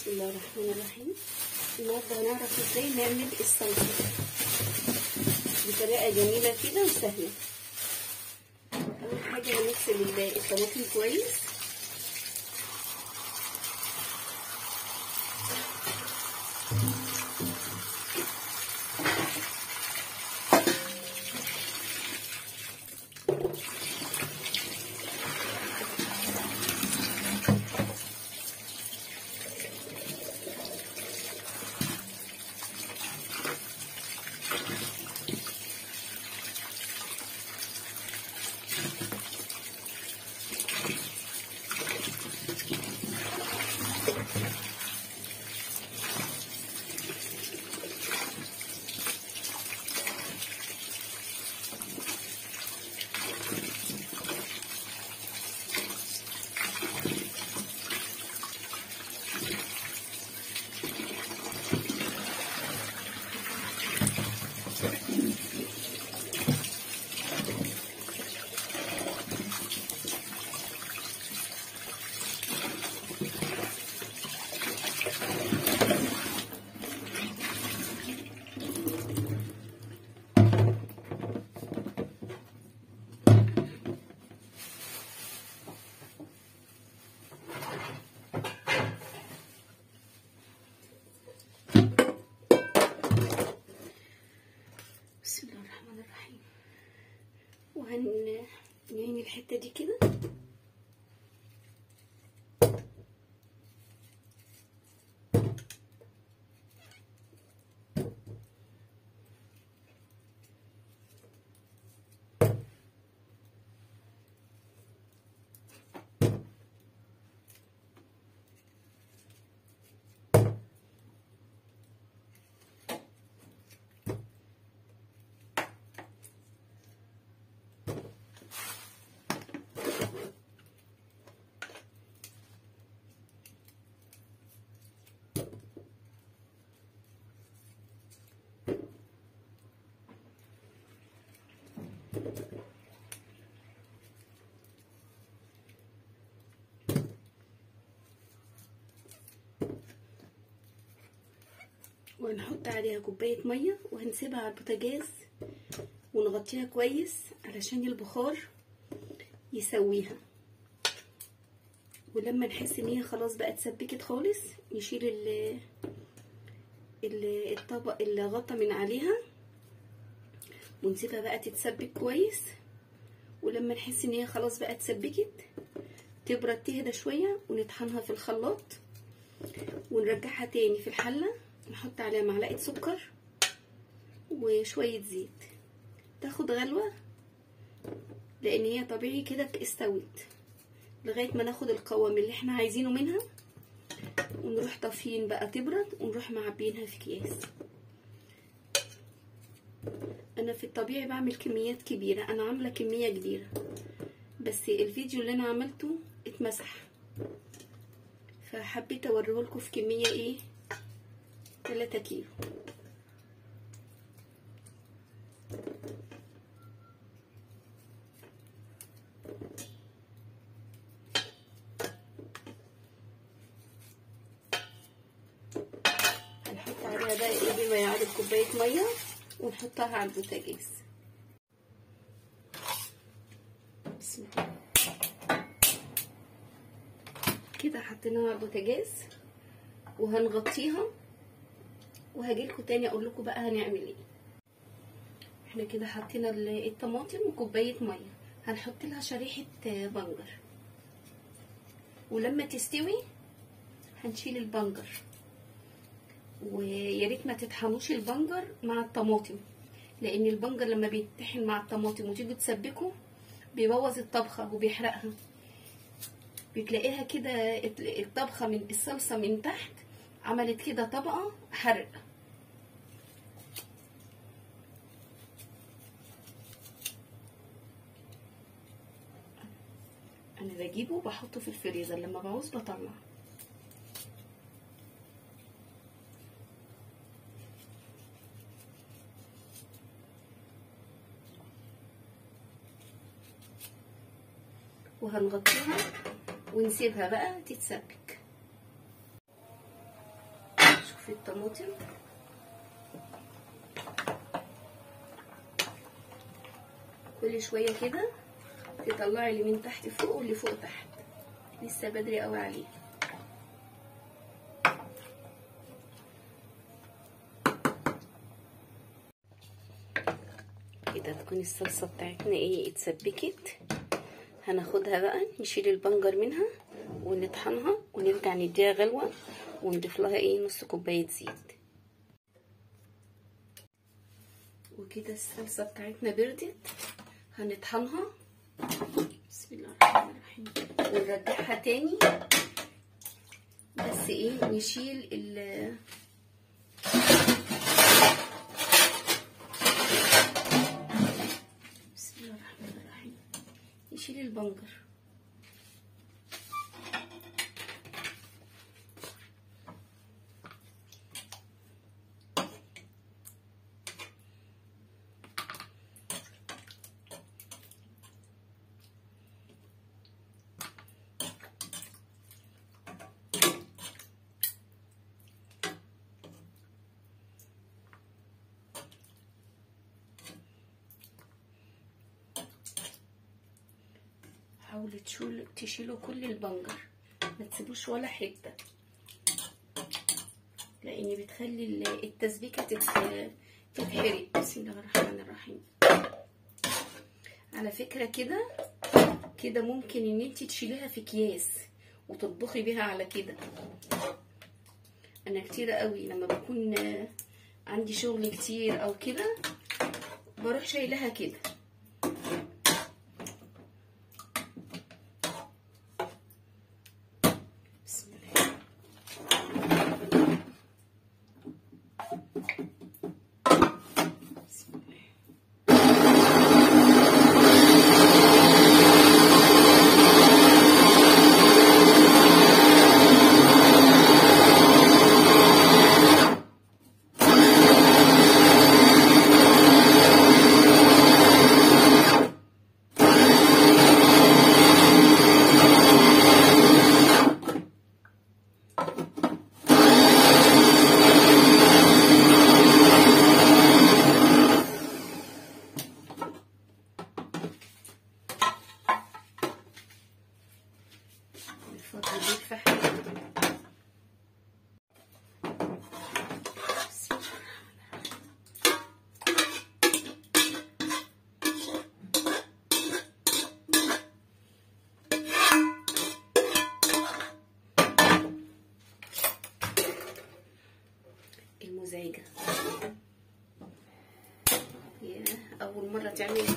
بسم الله الرحمن الرحيم. النهارده هنعرف إزاي نعمل الصلصه بطريقة جميلة كده وسهلة. أول حاجة هنغسل الطماطم كويس بسم الله الرحمن الرحيم وهنعين الحتة دي كده. وهنحط عليها كوباية مية وهنسيبها على البوتاجاز ونغطيها كويس علشان البخار يسويها. ولما نحس إن هي خلاص بقت اتسبكت خالص نشيل ال الطبق اللي غطى من عليها ونسيبها بقى تتسبك كويس. ولما نحس إن هي خلاص بقى اتسبكت تبرد تهدى شوية ونطحنها في الخلاط. ونرجعها تاني في الحلة. نحط عليها معلقة سكر وشوية زيت. تاخد غلوة لأن هي طبيعي كده استوت. لغاية ما ناخد القوام اللي إحنا عايزينه منها. ونروح طافيين بقى تبرد ونروح معبينها في أكياس. أنا في الطبيعي بعمل كميات كبيرة أنا عاملة كمية كبيرة. بس الفيديو اللي أنا عملته اتمسح. فحبيت اوريه لكم في كمية إيه؟ 3 كيلو. هنحط عليها بقى إيه؟ بما يعادل كوباية مية. ونحطها على البوتاجاز. بسم الله. كده حطيناها على البوتاجاز. وهنغطيها. وهجيلكوا تاني أقول لكم بقى هنعمل إيه. إحنا كده حطينا الطماطم وكوباية مية. هنحط لها شريحة بنجر. ولما تستوي هنشيل البنجر. ويا ريت ما تطحنوش البنجر مع الطماطم لأن البنجر لما بيتطحن مع الطماطم وتيجي تسبكه بيبوظ الطبخة وبيحرقها. بتلاقيها كده الطبخة من الصلصة من تحت عملت كده طبقة حرق أنا بجيبه وبحطه في الفريزر لما بعوز بطلع وهنغطيها ونسيبها بقى تتسبك. في الطماطم. كل شوية كده تطلعي اللي من تحت فوق واللي فوق تحت. لسه بدري قوي عليه. كده تكون الصلصة بتاعتنا إيه اتسبكت. هناخدها بقى نشيل البنجر منها ونطحنها ونرجع نديها غلوة ونضيف لها إيه نص كوباية زيت. وكده الصلصة بتاعتنا بردت هنطحنها. بسم الله الرحمن الرحيم. ونرجعها تاني. بس إيه نشيل نشيل البنجر حاولوا تشيلوا تشيلوا كل البنجر. ما تسيبوش ولا حتة. لأن بتخلي التسبيكة تتحرق. بسم الله الرحمن الرحيم. على فكرة كده كده ممكن إن انت تشيليها في أكياس وتطبخي بيها على كده. أنا كتير قوي لما بكون عندي شغل كتير أو كده بروح شايلها كده المزعجة يا أول مرة تعمل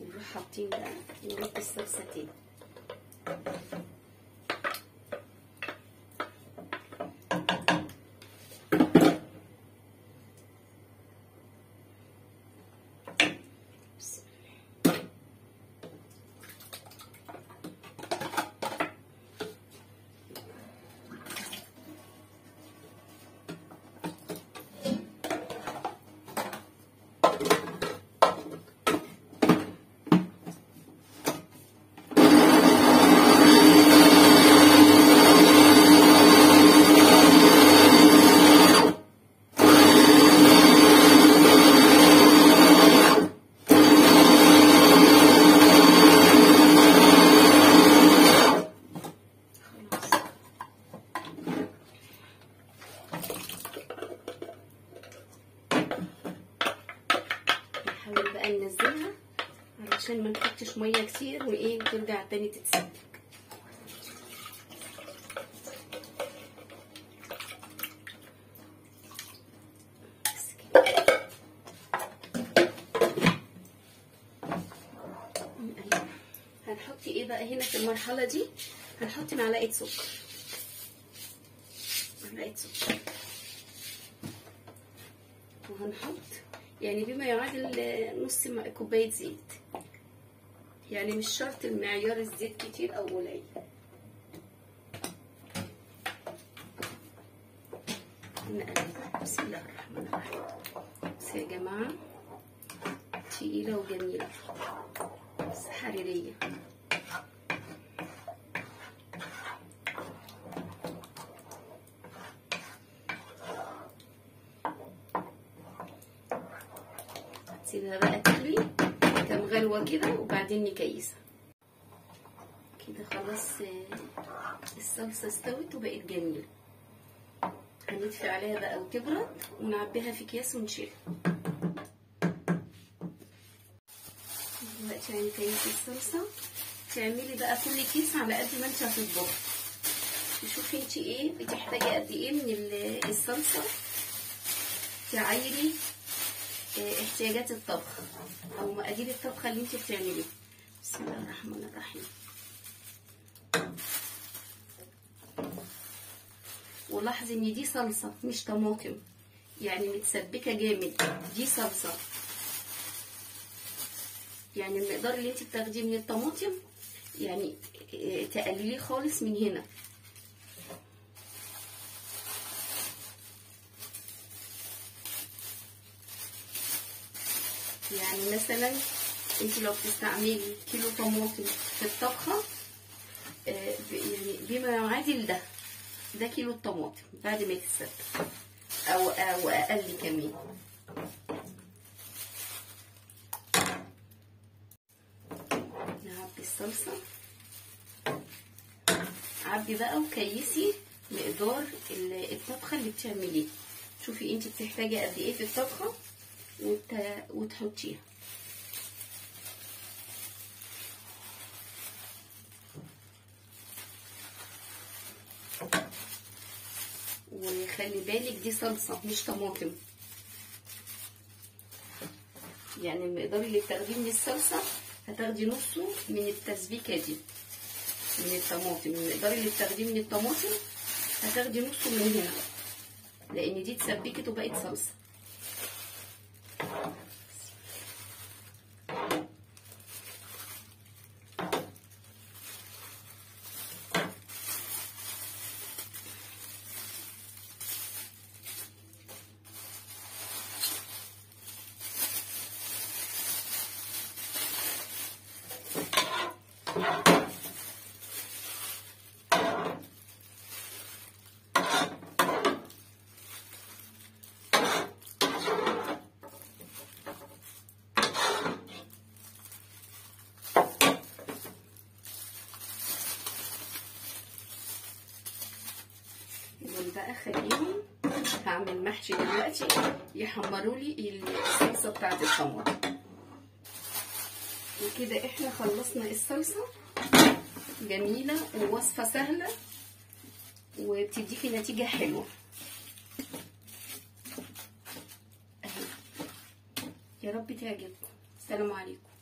ونروح حاطين بقى نرد الصلصة تاني بقى ننزلها علشان ما نحطش مية كتير وإيه وترجع تاني تتسبك بس كده. نقلب. هنحط إيه بقى هنا في المرحلة دي هنحط معلقة سكر معلقة سكر وهنحط يعني بما يعادل نص كوباية زيت. يعني مش شرط المعيار الزيت كتير أو قليل. نقلب بسم الله الرحمن الرحيم. بس يا جماعة تقيلة وجميلة. بس حريرية. غلوه كده وبعدين نكيسها. كده خلاص الصلصة استوت وبقت جميلة. هندفي عليها بقى وتبرد ونعبيها في أكياس ونشيلها. دلوقتي هنكيس الصلصة. تعملي بقى كل كيس على قد ما انت هتطبخي. تشوفي انت إيه بتحتاجي قد إيه من الصلصة. تعايري احتياجات الطبخ. أو مقادير الطبخة اللي انت بتعمليها بسم الله الرحمن الرحيم. ولاحظي إن دي صلصة مش طماطم. يعني متسبكة جامد. دي صلصة. يعني المقدار اللي انت بتاخديه من الطماطم يعني تقلليه خالص من هنا. يعني مثلا انت لو بتستعملي كيلو طماطم في الطبخة يعني بما يعادل ده ده كيلو الطماطم بعد ما يتسبك أو أو أقل كمان. نعبي الصلصة. عبي بقى وكيسي مقدار الطبخة اللي بتعمليها شوفي انت بتحتاجي قد إيه في الطبخة. وت... وتحطيها وخلي بالك دي صلصة مش طماطم. يعني المقدار اللي بتاخديه من الصلصة هتاخدي نصه من التسبيكة دي من الطماطم. المقدار اللي بتاخديه من الطماطم هتاخدي نصه من هنا لأن دي اتسبكت وبقت صلصة. بقى خليهم هعمل محشي دلوقتي. يحمروا لي الصلصة بتاعت الطماطم وكده إحنا خلصنا الصلصه جميلة ووصفه سهلة وبتديكي نتيجه حلوة. يا رب تعجبكم. السلام عليكم.